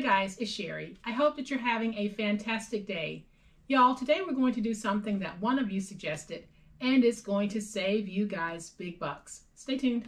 Hi guys, it's Sherry. I hope that you're having a fantastic day. Y'all, today we're going to do something that one of you suggested, and it's going to save you guys big bucks. Stay tuned.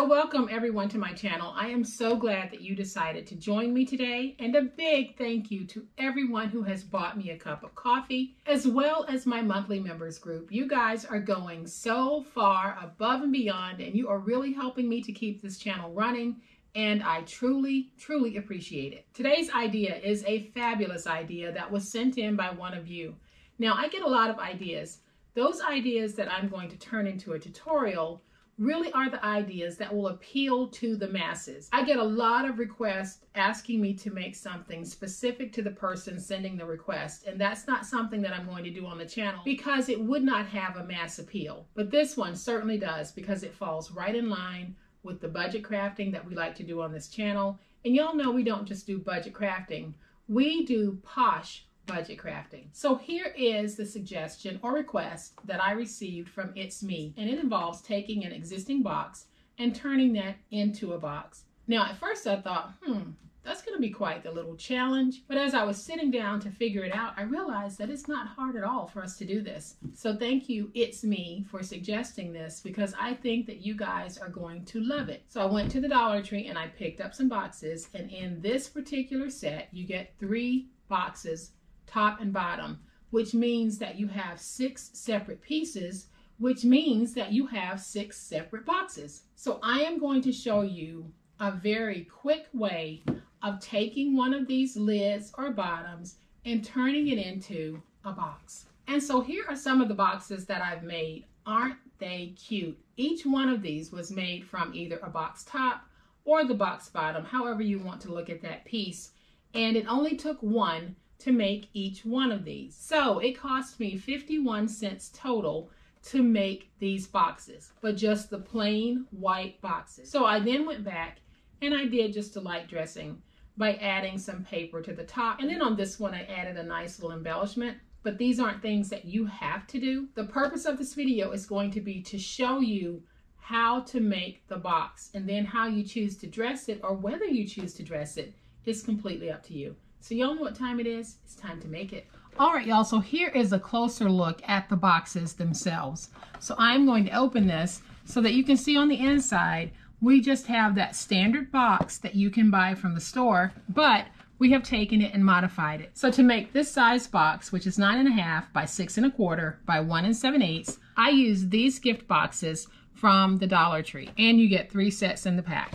So welcome everyone to my channel. I am so glad that you decided to join me today and a big thank you to everyone who has bought me a cup of coffee as well as my monthly members group. You guys are going so far above and beyond and you are really helping me to keep this channel running and I truly, truly appreciate it. Today's idea is a fabulous idea that was sent in by one of you. Now I get a lot of ideas. Those ideas that I'm going to turn into a tutorial really are the ideas that will appeal to the masses. I get a lot of requests asking me to make something specific to the person sending the request, and that's not something that I'm going to do on the channel because it would not have a mass appeal. But this one certainly does because it falls right in line with the budget crafting that we like to do on this channel. And y'all know we don't just do budget crafting, we do posh budget crafting. So here is the suggestion or request that I received from It's Me, and it involves taking an existing box and turning that into a box. Now, at first I thought, hmm, that's going to be quite the little challenge. But as I was sitting down to figure it out, I realized that it's not hard at all for us to do this. So thank you, It's Me, for suggesting this because I think that you guys are going to love it. So I went to the Dollar Tree and I picked up some boxes. And in this particular set, you get three boxes top and bottom, which means that you have six separate pieces, which means that you have six separate boxes. So I am going to show you a very quick way of taking one of these lids or bottoms and turning it into a box. And so here are some of the boxes that I've made. Aren't they cute? Each one of these was made from either a box top or the box bottom, however you want to look at that piece. And it only took one to make each one of these. So it cost me 51 cents total to make these boxes, but just the plain white boxes. So I then went back and I did just a light dressing by adding some paper to the top. And then on this one, I added a nice little embellishment, but these aren't things that you have to do. The purpose of this video is going to be to show you how to make the box and then how you choose to dress it or whether you choose to dress it is completely up to you. So y'all know what time it is? It's time to make it. All right, y'all, so here is a closer look at the boxes themselves. So I'm going to open this so that you can see on the inside, we just have that standard box that you can buy from the store, but we have taken it and modified it. So to make this size box, which is nine and a half by six and a quarter by one and seven eighths, I use these gift boxes from the Dollar Tree, and you get three sets in the pack.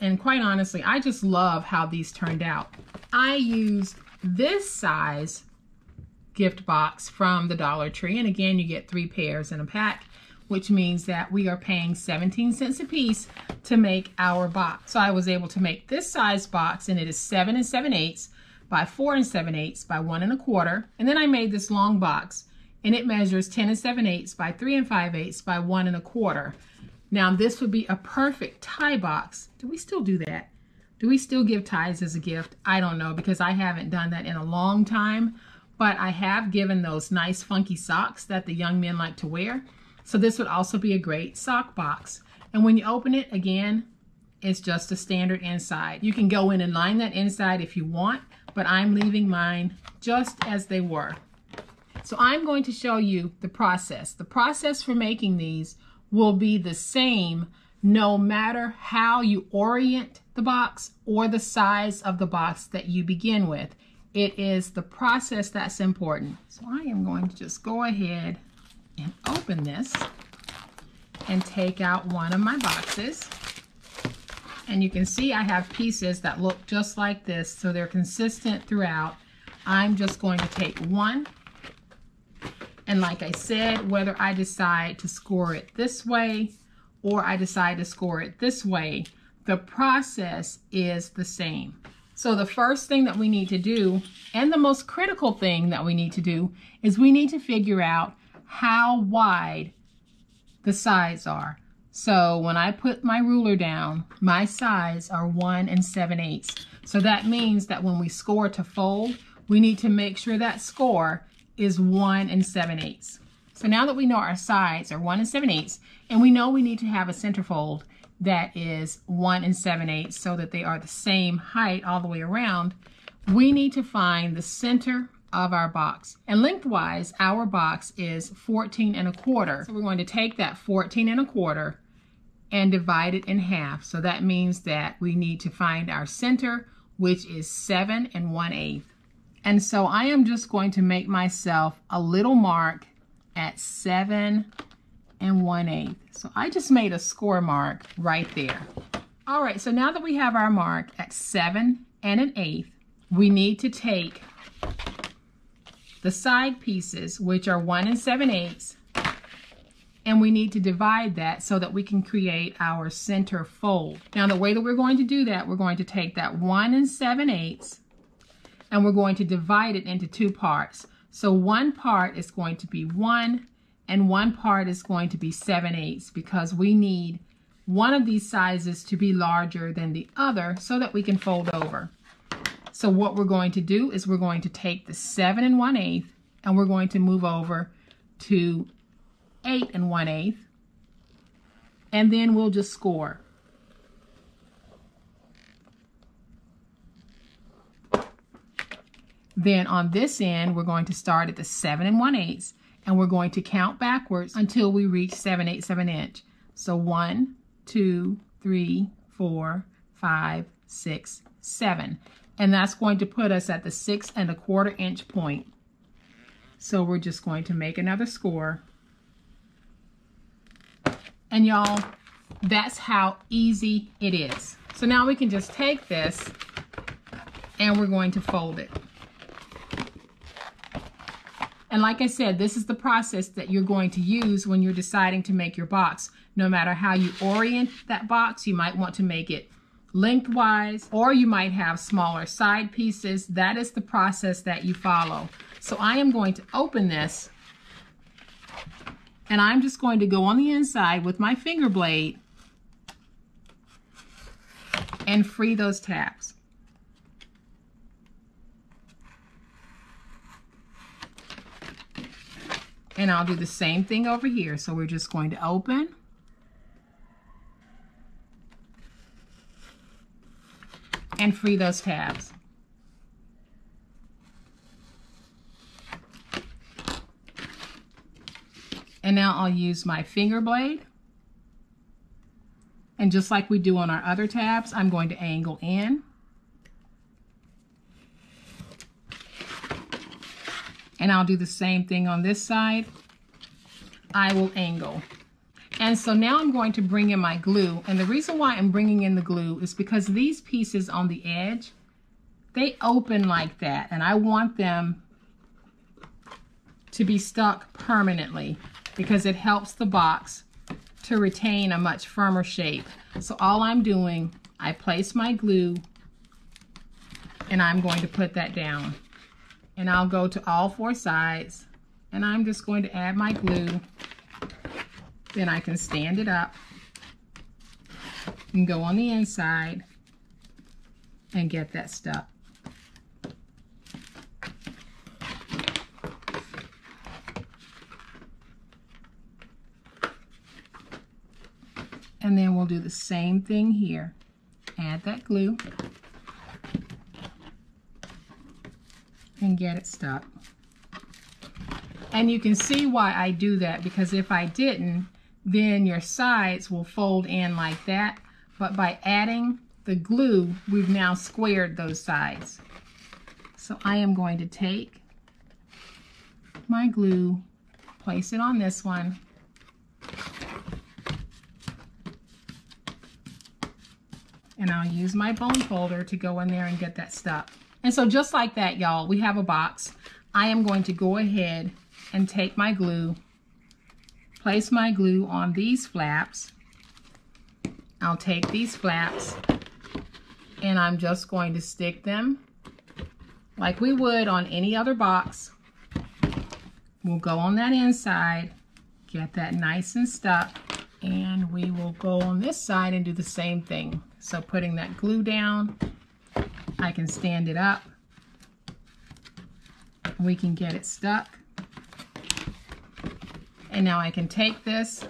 And quite honestly, I just love how these turned out. I used this size gift box from the Dollar Tree. And again, you get three pairs in a pack, which means that we are paying 17 cents a piece to make our box. So I was able to make this size box and it is seven and seven eighths by four and seven eighths by one and a quarter. And then I made this long box and it measures 10 and seven eighths by three and five eighths by one and a quarter. Now this would be a perfect tie box. Do we still do that? Do we still give ties as a gift? I don't know because I haven't done that in a long time, but I have given those nice funky socks that the young men like to wear. So this would also be a great sock box. And when you open it, again, it's just a standard inside. You can go in and line that inside if you want, but I'm leaving mine just as they were. So I'm going to show you the process. The process for making these will be the same no matter how you orient the box or the size of the box that you begin with. It is the process that's important. So I am going to just go ahead and open this and take out one of my boxes. And you can see I have pieces that look just like this, so they're consistent throughout. I'm just going to take one. And like I said, whether I decide to score it this way or I decide to score it this way, the process is the same. So the first thing that we need to do, and the most critical thing that we need to do, is we need to figure out how wide the sides are. So when I put my ruler down, my sides are 1 and 7 eighths. So that means that when we score to fold, we need to make sure that score is 1 and 7 eighths. So now that we know our sides are 1 and 7 eighths, and we know we need to have a centerfold that is 1 and 7 eighths so that they are the same height all the way around, we need to find the center of our box. And lengthwise, our box is 14 and a quarter. So we're going to take that 14 and a quarter and divide it in half. So that means that we need to find our center, which is 7 and 1 eighth. And so I am just going to make myself a little mark at 7 and 1 8. So I just made a score mark right there. All right, so now that we have our mark at 7 and an eighth, we need to take the side pieces, which are 1 and 7 eighths, and we need to divide that so that we can create our center fold. Now the way that we're going to do that, we're going to take that 1 and 7 eighths and we're going to divide it into two parts. So one part is going to be 1 and one part is going to be 7 eighths because we need one of these sizes to be larger than the other so that we can fold over. So what we're going to do is we're going to take the 7 and 1 eighth and we're going to move over to 8 and 1 eighth and then we'll just score. Then on this end, we're going to start at the 7 and 1 eighths and we're going to count backwards until we reach 7 eighths of an inch. So 1, 2, 3, 4, 5, 6, 7 and that's going to put us at the six and a quarter inch point. So we're just going to make another score. And y'all, that's how easy it is. So now we can just take this and we're going to fold it. And like I said, this is the process that you're going to use when you're deciding to make your box. No matter how you orient that box, you might want to make it lengthwise, or you might have smaller side pieces. That is the process that you follow. So I am going to open this and I'm just going to go on the inside with my finger blade and free those tabs. And I'll do the same thing over here. So we're just going to open and free those tabs. And now I'll use my finger blade. And just like we do on our other tabs, I'm going to angle in. And I'll do the same thing on this side. I will angle. And so now I'm going to bring in my glue. And the reason why I'm bringing in the glue is because these pieces on the edge, they open like that. And I want them to be stuck permanently because it helps the box to retain a much firmer shape. So all I'm doing, I place my glue and I'm going to put that down. And I'll go to all four sides and I'm just going to add my glue then I can stand it up and go on the inside and get that stuck. And then we'll do the same thing here. Add that glue and get it stuck. And you can see why I do that because if I didn't, then your sides will fold in like that. But by adding the glue, we've now squared those sides. So I am going to take my glue, place it on this one, and I'll use my bone folder to go in there and get that stuck. And so just like that, y'all, we have a box. I am going to go ahead and take my glue place my glue on these flaps. I'll take these flaps and I'm just going to stick them like we would on any other box. We'll go on that inside, get that nice and stuck, and we will go on this side and do the same thing. So putting that glue down, I can stand it up we can get it stuck. And now I can take this,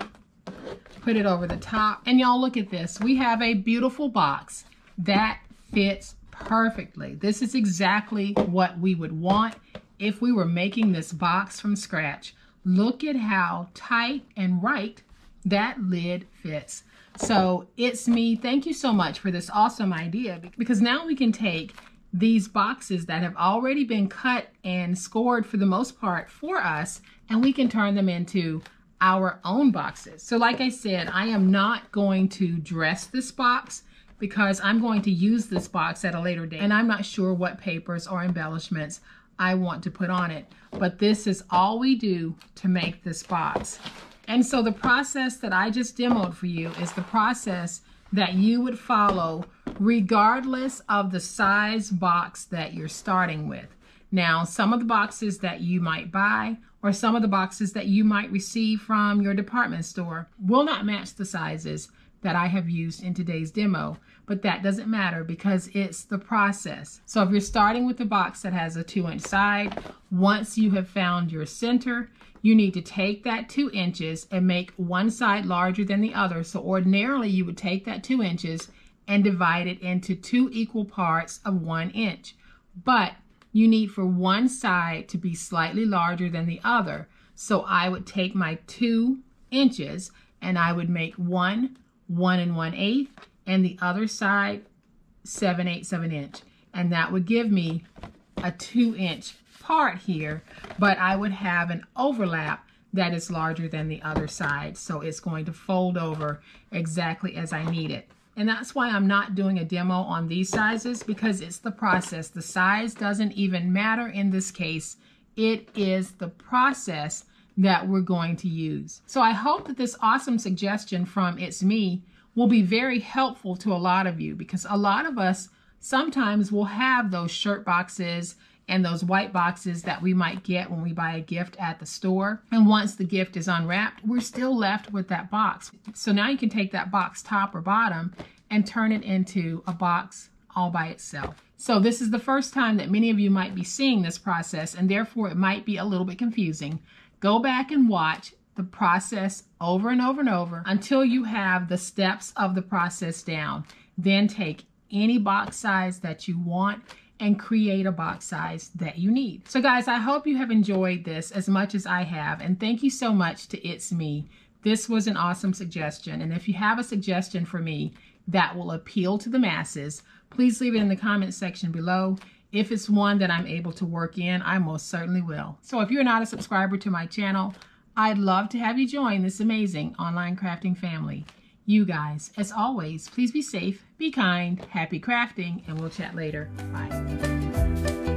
put it over the top. And y'all look at this. We have a beautiful box that fits perfectly. This is exactly what we would want if we were making this box from scratch. Look at how tight and right that lid fits. So it's me. Thank you so much for this awesome idea because now we can take these boxes that have already been cut and scored for the most part for us and we can turn them into our own boxes. So like I said, I am not going to dress this box because I'm going to use this box at a later date and I'm not sure what papers or embellishments I want to put on it. But this is all we do to make this box. And so the process that I just demoed for you is the process that you would follow regardless of the size box that you're starting with. Now, some of the boxes that you might buy or some of the boxes that you might receive from your department store will not match the sizes that I have used in today's demo, but that doesn't matter because it's the process. So if you're starting with a box that has a two inch side, once you have found your center, you need to take that two inches and make one side larger than the other. So ordinarily you would take that two inches and divide it into two equal parts of one inch. But you need for one side to be slightly larger than the other. So I would take my two inches and I would make one one and one eighth, and the other side seven eighths of an inch. And that would give me a two inch part here, but I would have an overlap that is larger than the other side. So it's going to fold over exactly as I need it. And that's why I'm not doing a demo on these sizes because it's the process. The size doesn't even matter in this case. It is the process that we're going to use. So I hope that this awesome suggestion from It's Me will be very helpful to a lot of you because a lot of us sometimes will have those shirt boxes and those white boxes that we might get when we buy a gift at the store. And once the gift is unwrapped, we're still left with that box. So now you can take that box top or bottom and turn it into a box all by itself. So this is the first time that many of you might be seeing this process and therefore it might be a little bit confusing. Go back and watch the process over and over and over until you have the steps of the process down. Then take any box size that you want and create a box size that you need. So guys, I hope you have enjoyed this as much as I have. And thank you so much to It's Me. This was an awesome suggestion. And if you have a suggestion for me that will appeal to the masses, please leave it in the comment section below. If it's one that I'm able to work in, I most certainly will. So if you're not a subscriber to my channel, I'd love to have you join this amazing online crafting family. You guys, as always, please be safe, be kind, happy crafting, and we'll chat later. Bye.